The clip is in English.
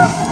Oh!